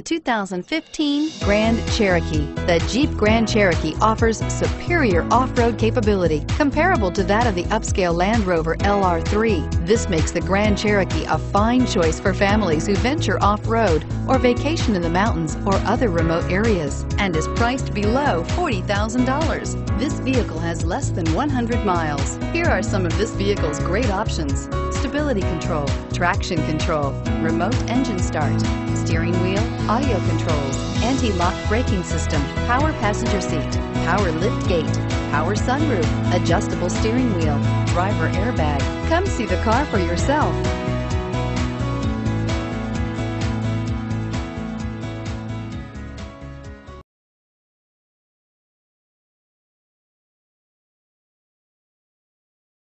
The 2015 Grand Cherokee. The Jeep Grand Cherokee offers superior off-road capability comparable to that of the upscale Land Rover LR3. This makes the Grand Cherokee a fine choice for families who venture off-road or vacation in the mountains or other remote areas and is priced below $40,000. This vehicle has less than 100 miles. Here are some of this vehicle's great options. Stability control, traction control, remote engine start, steering wheel, audio controls, anti-lock braking system, power passenger seat, power lift gate, power sunroof, adjustable steering wheel, driver airbag. Come see the car for yourself.